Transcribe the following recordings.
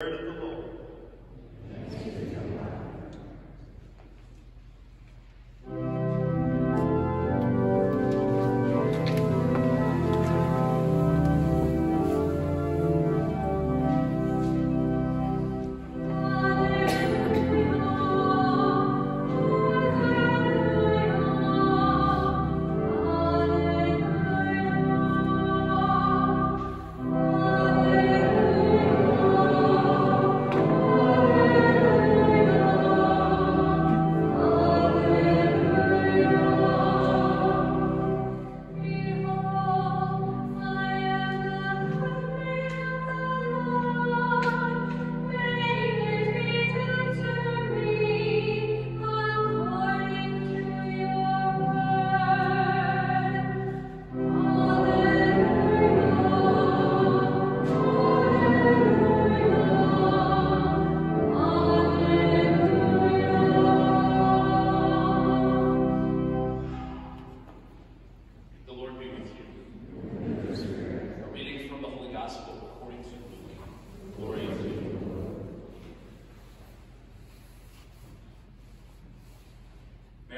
Word of the Lord.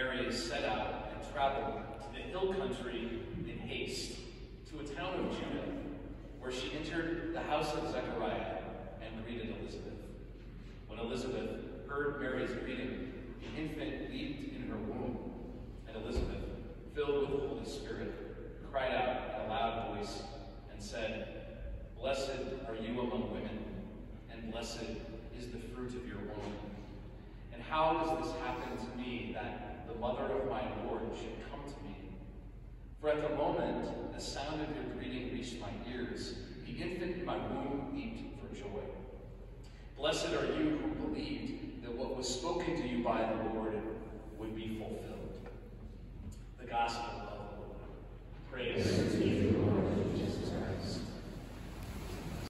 Mary set out and traveled to the hill country in haste to a town of Judah, where she entered the house of Zechariah and greeted Elizabeth. When Elizabeth heard Mary's greeting, the infant leaped in her womb, and Elizabeth, filled with the Holy Spirit, cried out in a loud voice and said, Blessed are you among women, and blessed is the fruit of your womb. How does this happen to me that the mother of my Lord should come to me? For at the moment the sound of your greeting reached my ears, the infant in my womb leaped for joy. Blessed are you who believed that what was spoken to you by the Lord.